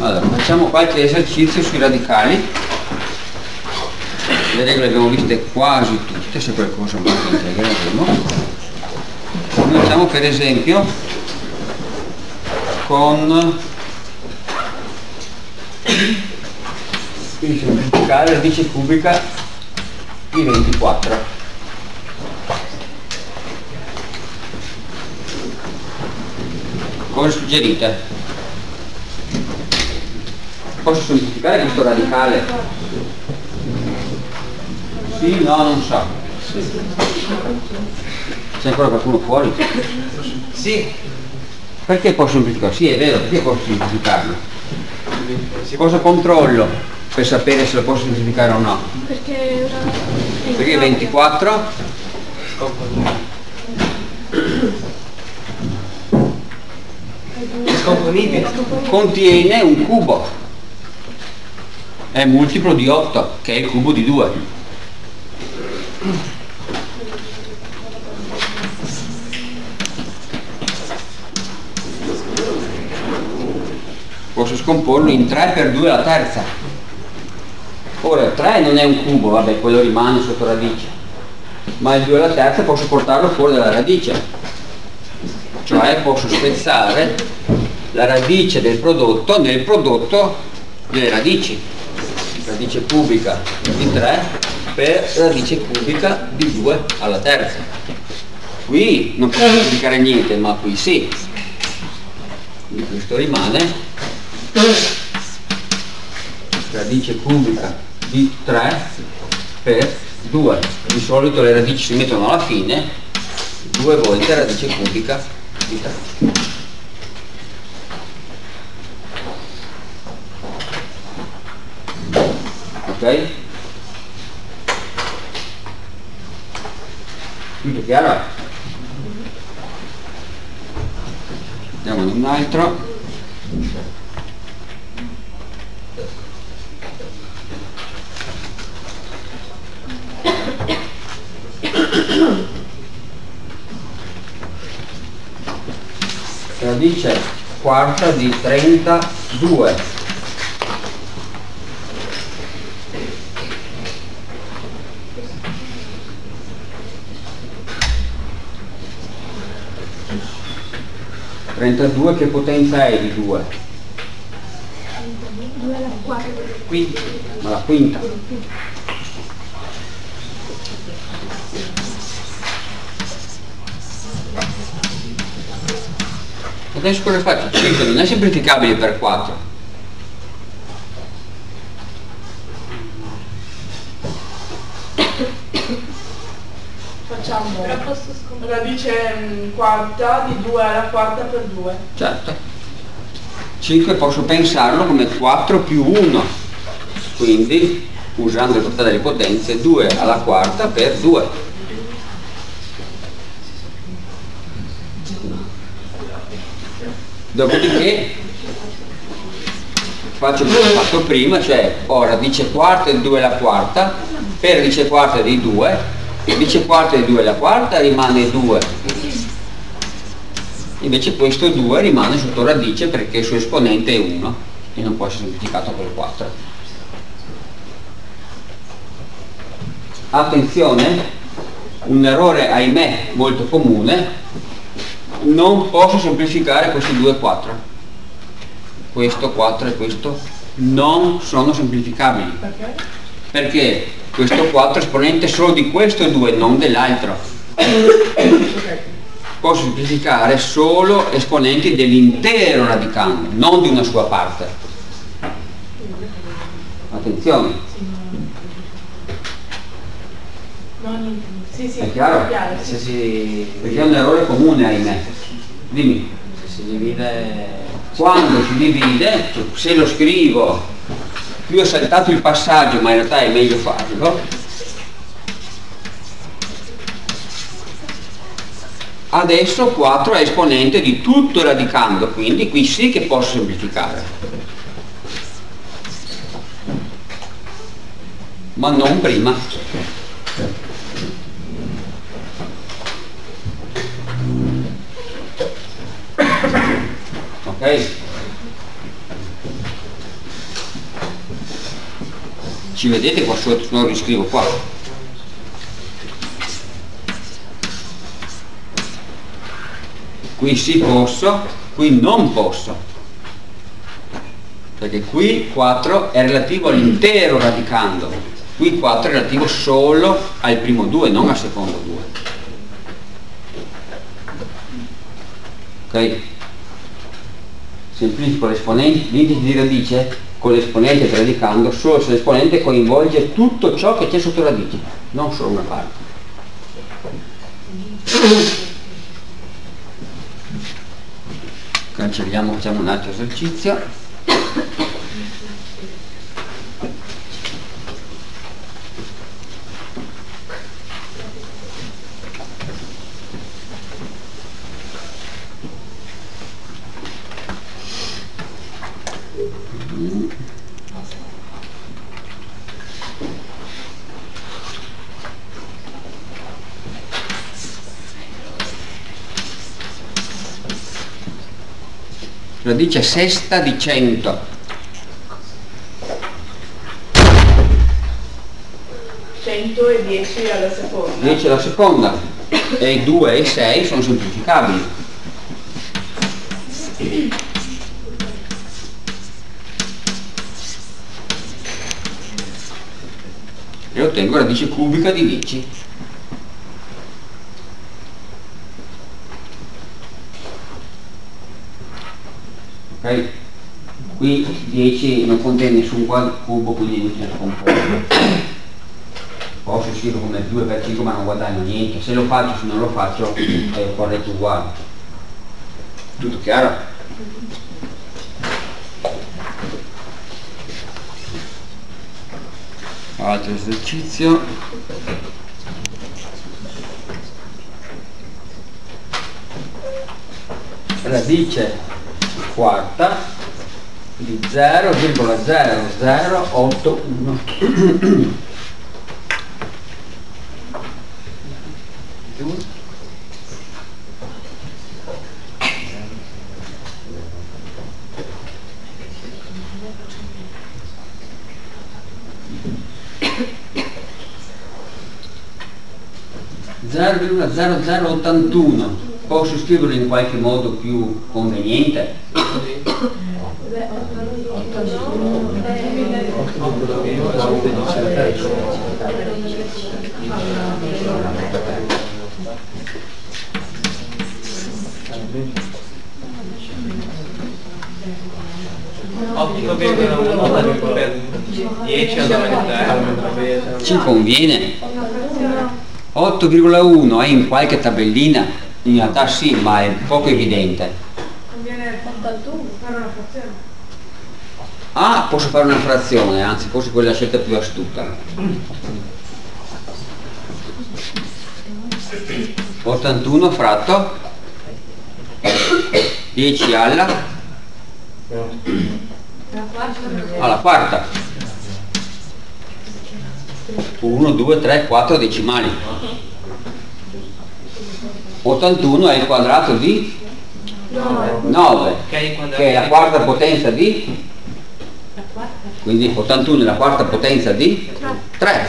Allora, facciamo qualche esercizio sui radicali. Le regole le abbiamo viste quasi tutte, se qualcosa manca integriremo. Cominciamo per esempio con il semplificare radice cubica di 24. Come suggerite? Posso semplificare questo radicale? Sì, no, non so. C'è ancora qualcuno fuori? Sì. Perché posso semplificare? Sì, è vero, perché posso semplificarlo? Cosa controllo per sapere se lo posso semplificare o no? Perché ora... Perché 24 È scomponibile. contiene un cubo. È multiplo di 8, che è il cubo di 2. Posso scomporlo in 3 per 2 alla terza. Ora 3 non è un cubo, vabbè, quello rimane sotto radice. Ma il 2 alla terza posso portarlo fuori dalla radice. Cioè posso spezzare la radice del prodotto nel prodotto delle radici. Radice cubica di 3 per radice cubica di 2 alla terza. Qui non posso semplificare niente, ma qui sì. Quindi questo rimane radice cubica di 3 per 2 di solito le radici si mettono alla fine due volte radice cubica di 3 ok? tutto chiaro? andiamo ad un altro radice quarta di 32 32 che potenza è di 2? 2 alla 4. Quindi Ma la quinta Adesso cosa faccio? 5 non è semplificabile per 4 Facciamo radice mm, quarta di 2 alla quarta per 2. Certo. 5 posso pensarlo come 4 più 1, quindi usando il totale delle potenze 2 alla quarta per 2. Dopodiché faccio quello che ho fatto prima, cioè ho radice quarta di 2 alla quarta per radice quarta di 2, radice quarta di 2 alla quarta rimane 2, invece questo 2 rimane sotto radice perché il suo esponente è 1 e non può essere semplificato per 4 attenzione un errore ahimè molto comune. Non posso semplificare questi due 4 questo 4 e questo non sono semplificabili. Perché? perché questo 4 è esponente solo di questo 2 non dell'altro posso semplificare solo esponenti dell'intero radicando, non di una sua parte. Attenzione. Sì, sì, È chiaro? se si, perché è un errore comune, ahimè. Dimmi, se si divide quando si divide, se lo scrivo, qui ho saltato il passaggio, ma in realtà è meglio farlo, adesso 4 è esponente di tutto il radicando, quindi qui sì che posso semplificare. Ma non prima. Ok? Ci vedete qua sotto? Se non lo riscrivo qua. Qui sì posso qui non posso. Perché qui 4 è relativo all'intero radicando. Qui 4 è relativo solo al primo 2 non al secondo 2 ok? Semplifico l'esponente. L'indice di radice con l'esponente radicando solo se l'esponente coinvolge tutto ciò che c'è sotto radice non solo una parte. Cancelliamo facciamo un altro esercizio radice sesta di 100 100 e 10 alla seconda. 10 alla seconda. E 2 e 6 sono semplificabili. E ottengo radice cubica di 10 ok qui 10 non contiene nessun cubo quindi è inutile scomporre posso scriverlo come 2 per 5 ma non guadagno niente. Se lo faccio se non lo faccio è corretto uguale. Tutto chiaro? altro esercizio. Radice quarta di 0,0081 0,0081 posso scriverlo in qualche modo più conveniente? Otto virgola uno per 10 alla metà. Ci conviene? 8,1 è in qualche tabellina? In realtà sì, ma è poco evidente. Conviene 81, fare una frazione. Ah, posso fare una frazione, anzi forse quella è la scelta più astuta. 81 fratto. 10 alla. Alla quarta. 1, 2, 3, 4 decimali. 81 è il quadrato di 9 che è la quarta potenza di quindi 81 è la quarta potenza di 3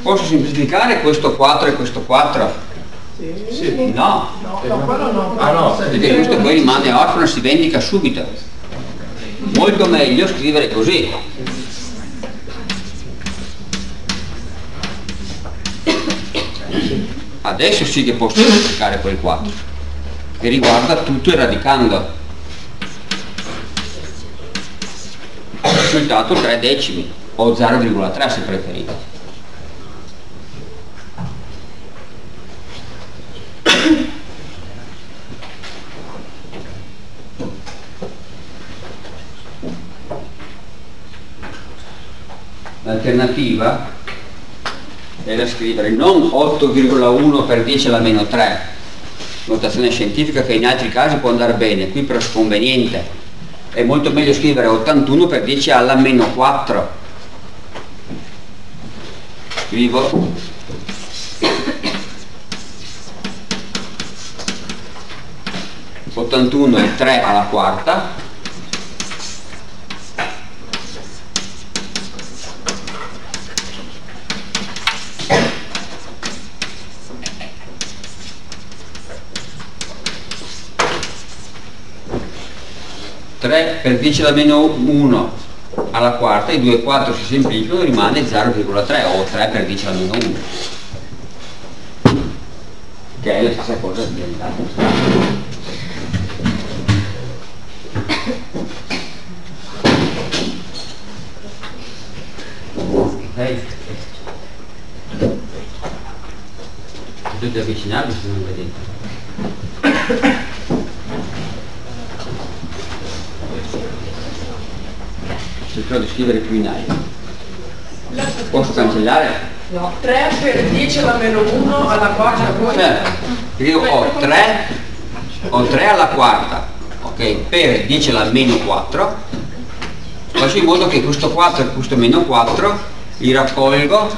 posso semplificare questo 4 e questo 4 Sì. no? No, Ah no, perché questo poi rimane orfano e si vendica subito. Molto meglio scrivere così adesso sì che posso semplificare quel 4 che riguarda tutto il radicando. Risultato 3 decimi o 0,3 se preferite. L'alternativa è da scrivere non 8,1 per 10 alla meno 3, notazione scientifica che in altri casi può andare bene, qui però sconveniente. È molto meglio scrivere 81 per 10 alla meno 4. Scrivo e 3 alla quarta. Tre per 10 alla meno 1 alla quarta, i 2 e 4 si semplificano, rimane 0,3 o 3 per 10 alla meno 1 che è la stessa cosa ambientale. Ok? Potete avvicinarvi se non vedete. Cercherò di scrivere più in aria. Posso cancellare? No, 3 per 10 alla meno 1 alla quarta poi. Certo, perché io ho 3, ho 3 alla quarta, ok, per 10 alla meno 4, faccio in modo che questo 4 e questo meno 4 li raccolgo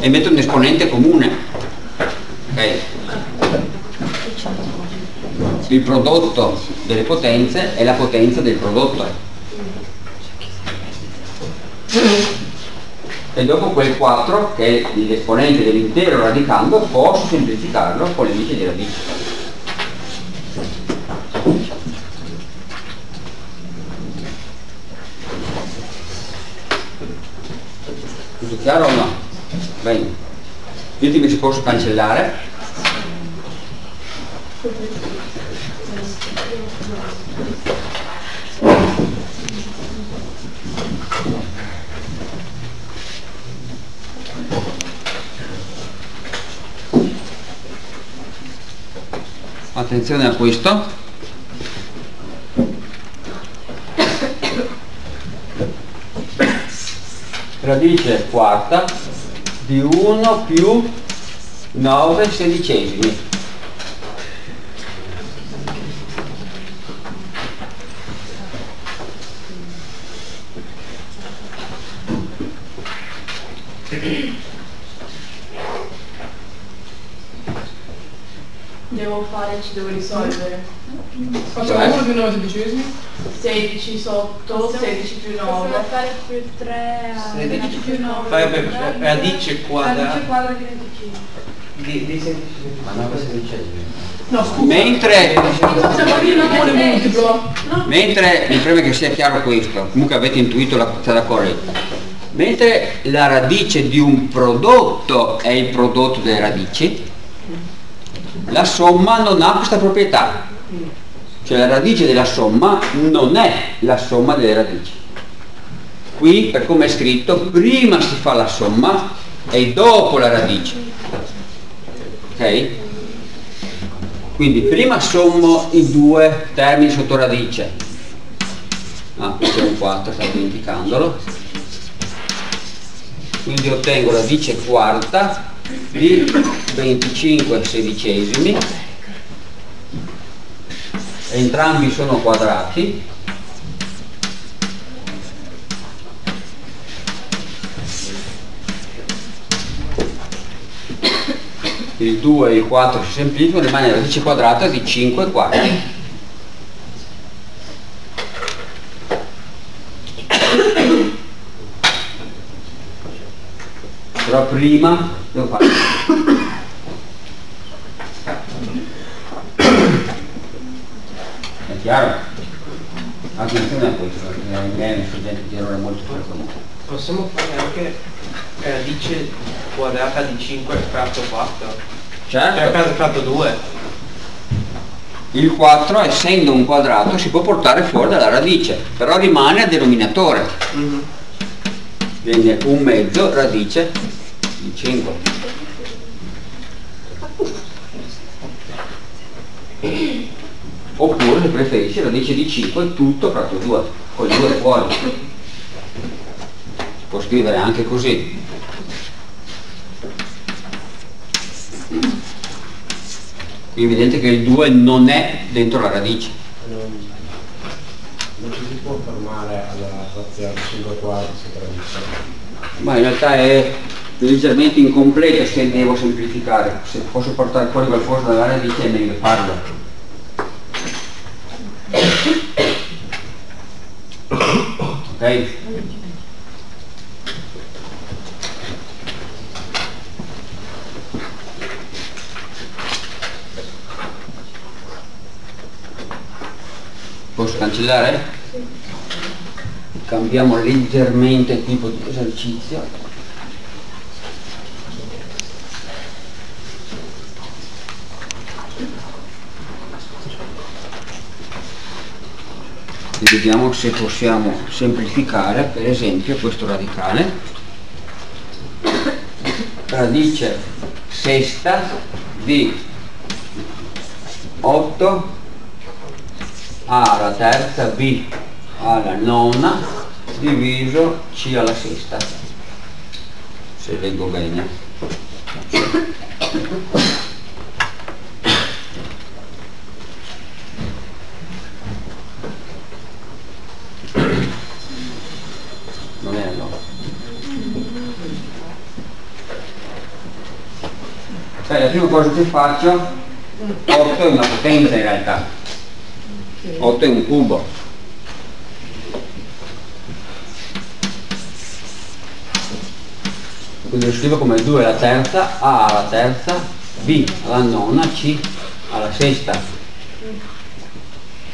e metto un esponente comune. Ok? Il prodotto delle potenze è la potenza del prodotto. E dopo quel 4 che è l'esponente dell'intero radicando posso semplificarlo con l'indice di radice. Tutto chiaro o no? bene. Ditemi se posso cancellare attenzione a questo. Radice quarta di 1 più 9 sedicesimi Devo fare, ci devo risolvere. Facciamo Cioè? uno più 9 sedicesimi? 16 sotto, 16 più 9. Possiamo fare più 3 a 16 più 9. Fai per radice Radice quadrata quadra di 25. di, di 16 ma 9 sedicesimi No, scusa. mentre? Mentre, mi preme che sia chiaro questo, comunque avete intuito la strada corretta, mentre la radice di un prodotto è il prodotto delle radici, la somma non ha questa proprietà, cioè la radice della somma non è la somma delle radici. Qui, per come è scritto, prima si fa la somma e dopo la radice. Ok? Quindi prima sommo i due termini sotto radice. Ah, qui c'è un 4, stavo dimenticandolo. Quindi ottengo radice quarta di 25 sedicesimi. Entrambi sono quadrati. il 2 e il 4 si semplificano, rimane la radice quadrata di 5 quarti. Però prima devo fare... chiaro? Attenzione a questo, perché è uno studente di errore molto frequente. Possiamo fare anche radice quadrata di 5 fratto 4. Cioè Certo, fratto fratto 2. il 4 essendo un quadrato si può portare fuori dalla radice, però rimane a denominatore. Viene un mezzo radice di 5. Preferisci radice di 5 tutto fratto 2, con il 2 fuori. Si può scrivere anche così. Qui è evidente che il 2 non è dentro la radice. non, non ci si può fermare alla frazione 5 quarti ma in realtà è leggermente incompleto se devo semplificare. Se posso portare fuori qualcosa dalla radice è meglio farlo. Ok? Posso cancellare? Cambiamo leggermente tipo di esercizio. Vediamo se possiamo semplificare per esempio questo radicale. Radice sesta di 8 a alla terza, B alla nona, diviso C alla sesta. Se leggo bene. Non è allora. Sai, la prima cosa che faccio, 8 è una potenza in realtà. 8 è un cubo. Quindi lo scrivo come 2 alla terza, A alla terza, B alla nona, C alla sesta.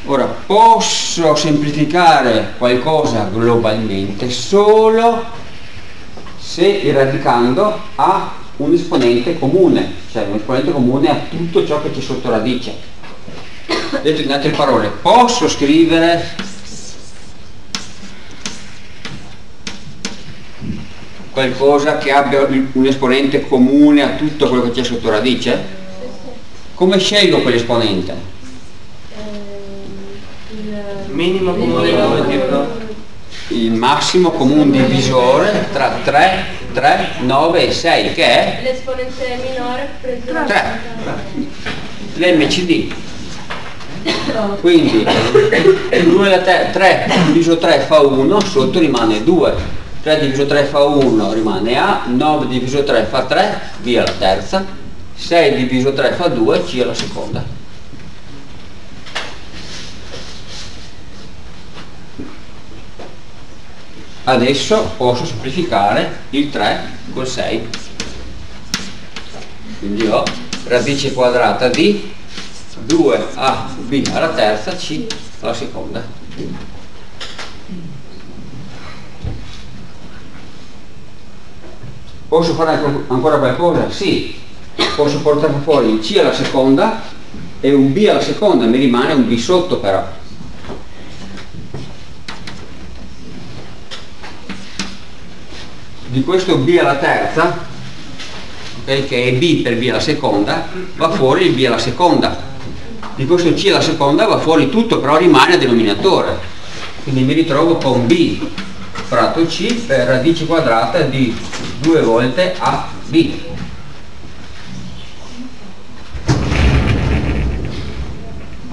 Ora posso semplificare qualcosa globalmente solo se il radicando ha un esponente comune, cioè un esponente comune a tutto ciò che c'è sotto radice. Detto in altre parole, posso scrivere qualcosa che abbia un esponente comune a tutto quello che c'è sotto radice? Come scelgo quell'esponente? Minimo comune divisore. Il massimo comune divisore tra 3, 3, 9 e 6, che è L'esponente minore preso da 3. L'MCD. Quindi 2 alla te- 3 diviso 3 fa 1, sotto rimane 2. 3 diviso 3 fa 1, rimane A, 9 diviso 3 fa 3, B alla terza, 6 diviso 3 fa 2, C alla seconda. Adesso posso semplificare il 3 col 6. Quindi ho radice quadrata di 2AB alla terza, C alla seconda. Posso fare anco- ancora qualcosa? Sì, posso portare fuori il C alla seconda e un B alla seconda, mi rimane un B sotto però. Di questo B alla terza, ok, che è B per B alla seconda, va fuori il B alla seconda. Di questo C alla seconda va fuori tutto, però rimane a denominatore. Quindi mi ritrovo con B fratto C per radice quadrata di 2 volte AB.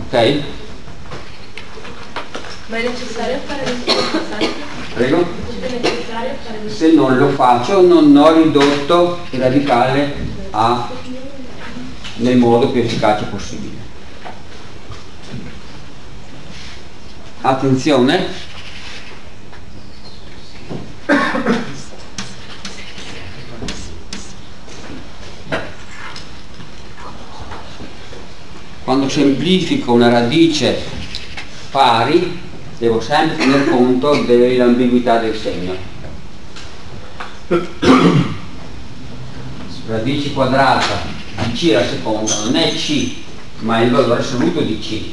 Ok? Ma è necessario fare passaggio? Prego? È necessario fare questo Se non lo faccio non ho ridotto il radicale a nel modo più efficace possibile. Attenzione, quando semplifico una radice pari devo sempre tener conto dell'ambiguità del segno. Radice quadrata di C alla seconda non è C, ma è il valore assoluto di C.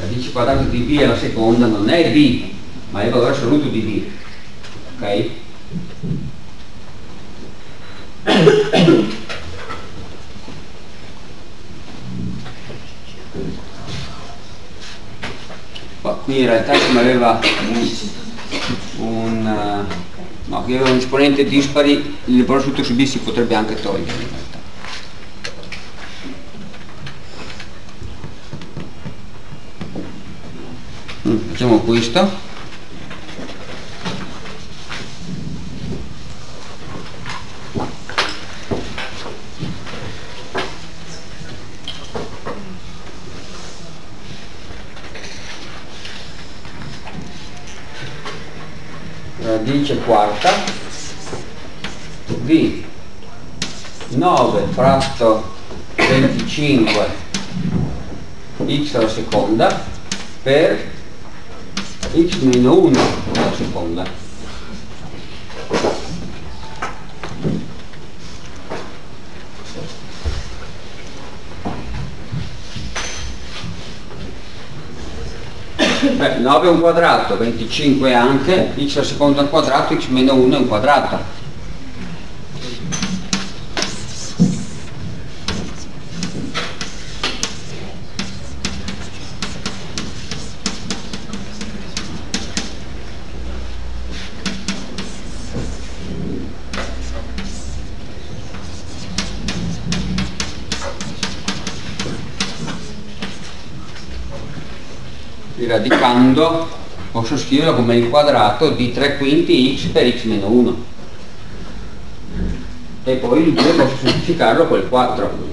Radice quadrata di B alla seconda non è B, ma è il valore assoluto di B. Ok? Qui in realtà come aveva un, un, eh, no, qui aveva un esponente dispari, il assoluto su B si potrebbe anche togliere in realtà. Mm, Facciamo questo. radice quarta di 9 fratto 25 x alla seconda per x meno 1 alla seconda. Beh, 9 è un quadrato, 25 anche, x alla seconda al quadrato, x meno 1 è un quadrato. Radicando posso scriverlo come il quadrato di 3 quinti x per x meno 1 e poi il 2 posso semplificarlo col 4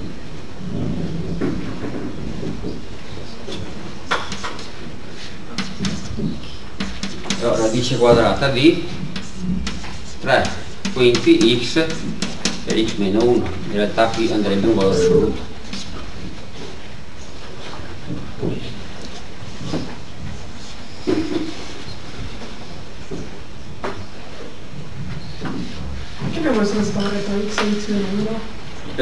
allora, radice quadrata di 3 quinti x per x meno 1 in realtà qui andrebbe un valore assoluto Perché vuoi essere stato detto x e y meno 1?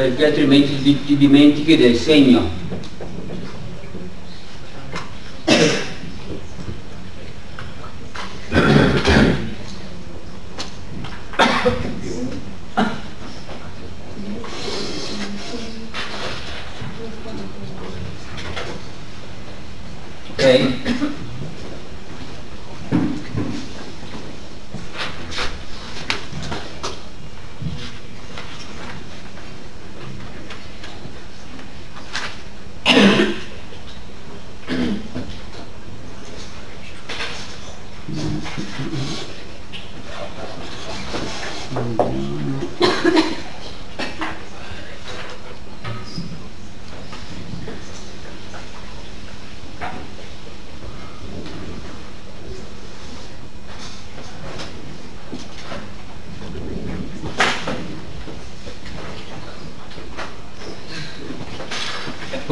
Perché altrimenti ti, ti dimentichi del segno ok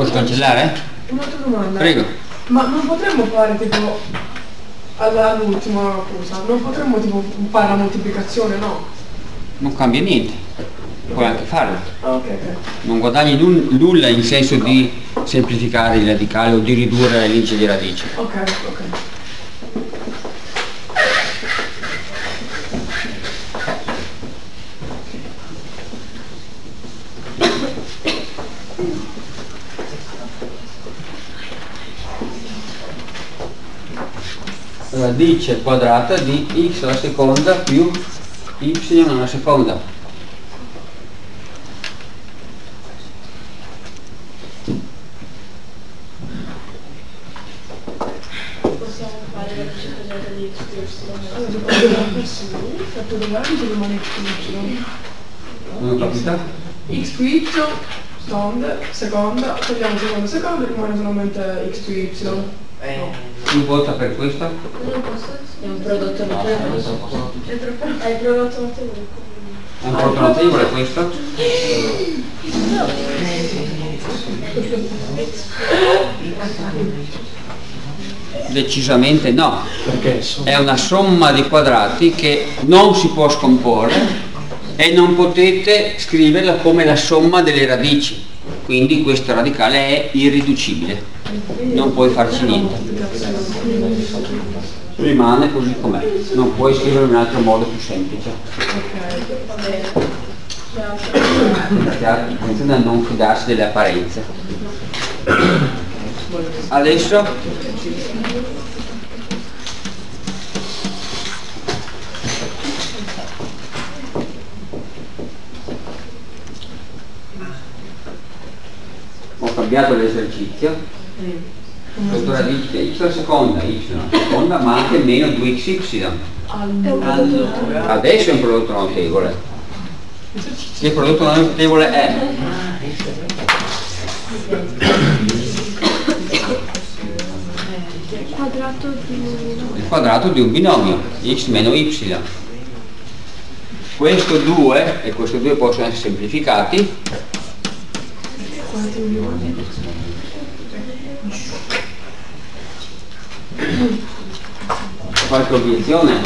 Posso cancellare? Un'altra domanda. Prego. Ma non potremmo fare tipo all'ultima cosa, non potremmo tipo fare la moltiplicazione, no? Non cambia niente. Puoi anche farlo. Ah, ok, ok. Non guadagni nulla in senso di semplificare il radicale o di ridurre linea di radice. Ok, ok. Radice quadrata di x alla seconda più y alla seconda. Possiamo fare la radice quadrata di x più y. Più y. Non ho capito? x più y, seconda, seconda, togliamo seconda, seconda, rimane solamente x più y. Eh, Chi vota per questo? Non posso È un prodotto notevole. È. Hai provato notevole. È un voto notevole questo? Decisamente no. È una somma di quadrati che non si può scomporre e non potete scriverla come la somma delle radici. Quindi questo radicale è irriducibile. Non puoi farci niente. Rimane così com'è. Non puoi scriverlo in un altro modo più semplice. Attenzione a non fidarsi delle apparenze. Adesso ho cambiato l'esercizio radice x alla seconda, y alla seconda, ma anche meno 2xy. allora, Adesso è un prodotto notevole. Che prodotto notevole è? Quadrato di Il quadrato di un binomio, x meno y. questo 2 e questo 2 possono essere semplificati qualche obiezione?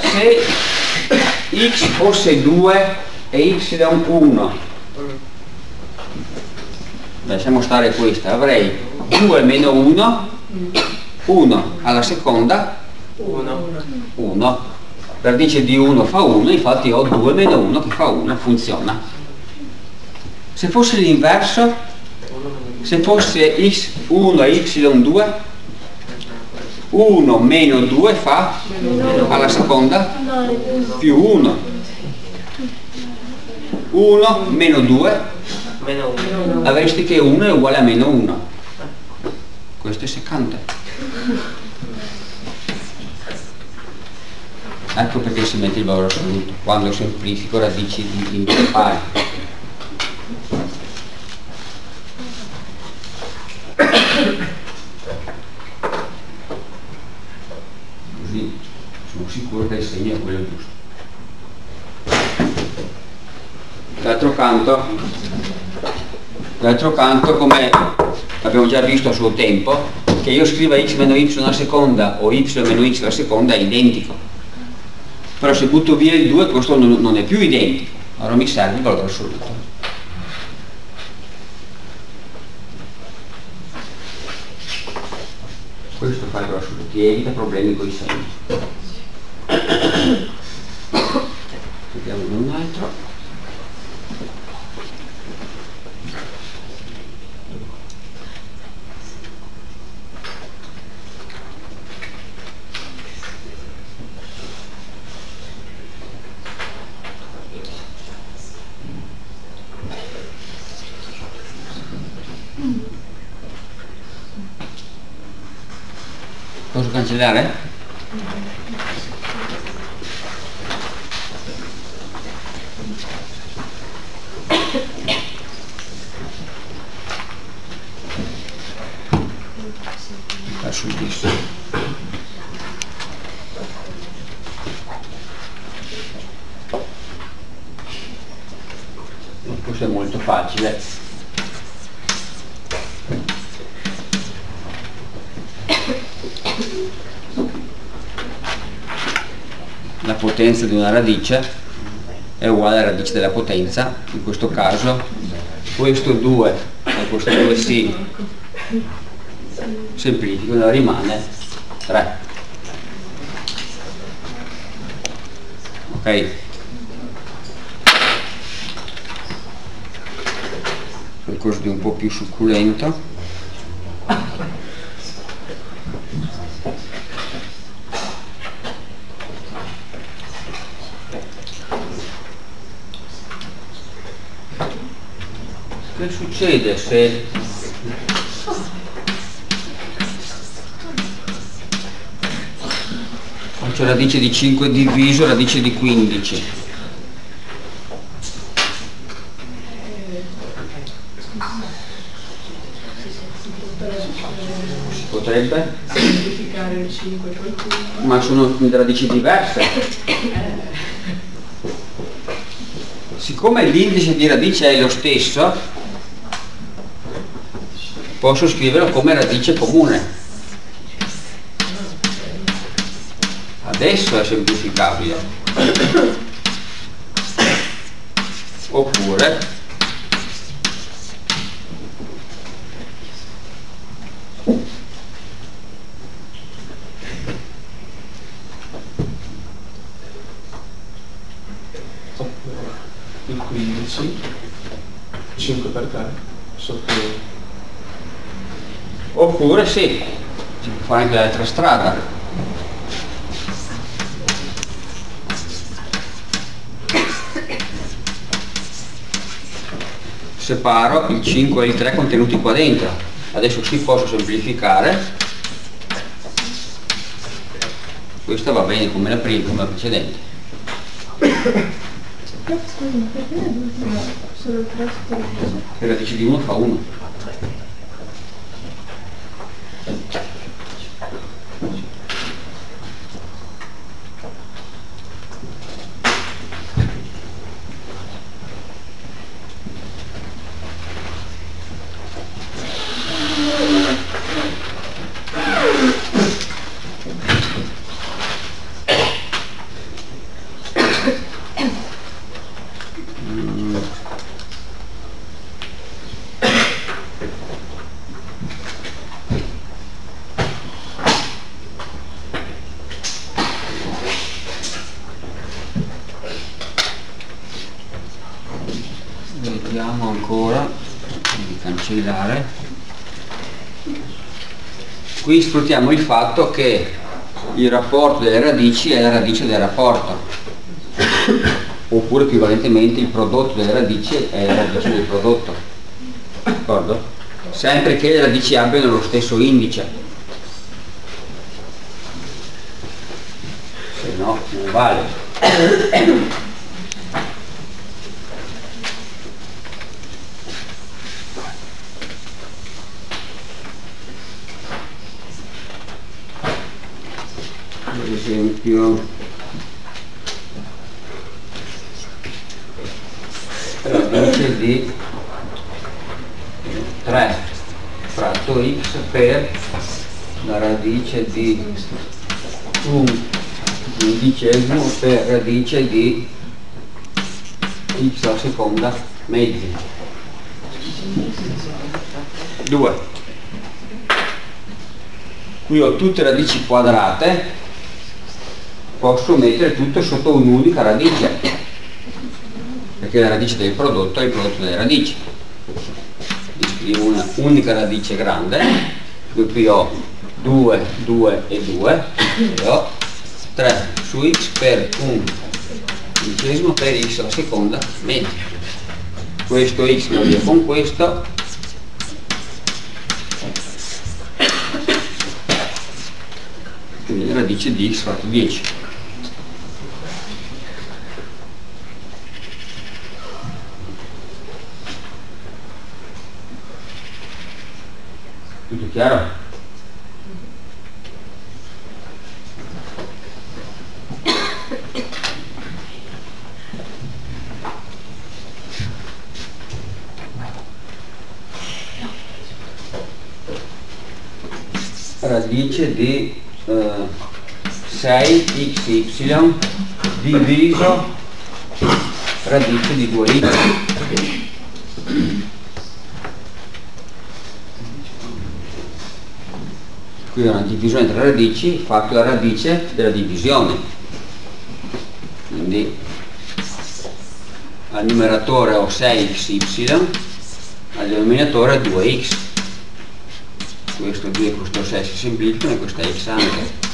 Se x fosse 2 e y 1 lasciamo stare questa. Avrei 2 meno 1 1 alla seconda. 1. 1 radice di 1 fa 1 infatti ho 2 meno 1 che fa 1 funziona. Se fosse l'inverso? Se fosse x1 e y2 1 meno 2 fa alla seconda? Più 1 1 meno 2 Meno 1. avresti che 1 è uguale a meno 1 questo è seccante. Ecco perché si mette il valore assoluto. Quando semplifico radici di interi pari così sono sicuro che il segno è quello giusto. D'altro canto d'altro canto come abbiamo già visto a suo tempo che io scriva x meno y alla seconda o y meno x alla seconda è identico. Però se butto via il 2 questo non, non è più identico. Allora mi serve il valore assoluto. Questo fa il valore assoluto ti evita problemi con i segni vediamo un altro Sul disco. Questo è molto facile. Potenza di una radice è uguale alla radice della potenza, in questo caso questo 2 e questo 2 si semplificano, rimane 3. Ok? Qualcosa di un po' più succulento. Che succede se faccio radice di 5 diviso radice di 15? Si potrebbe, semplificare il 5 poi il 15. ma sono radici diverse. Siccome l'indice di radice è lo stesso, posso scriverlo come radice comune. Adesso è semplificabile. Oppure il 15 5 per 3 sotto Oppure sì, si può fare anche l'altra strada. Separo il 5 e il 3 contenuti qua dentro. adesso si posso semplificare questa va bene come la prima come la precedente Scusi, perché le due sono il resto? se radice di 1 fa 1 vediamo ancora di cancellare sfruttiamo il fatto che il rapporto delle radici è la radice del rapporto oppure equivalentemente il prodotto delle radici è la radice del prodotto d'accordo? sempre che le radici abbiano lo stesso indice se no non vale ad esempio radice di 3 fratto x per la radice di un undicesimo per radice di x alla seconda mezzi 2 qui ho tutte radici quadrate posso mettere tutto sotto un'unica radice perché la radice del prodotto è il prodotto delle radici. Quindi una unica radice grande qui, qui ho 2, 2 e 2 e ho 3 su x per un undicesimo per x alla seconda media. Questo x lo via con questo. Quindi la radice di x fatto 10 tutto chiaro? radice di eh, 6xy diviso radice di 2x qui è una divisione tra radici fatto la radice della divisione. Quindi al numeratore ho 6xy al denominatore 2x questo 2 e questo 6 si semplificano e questa x anche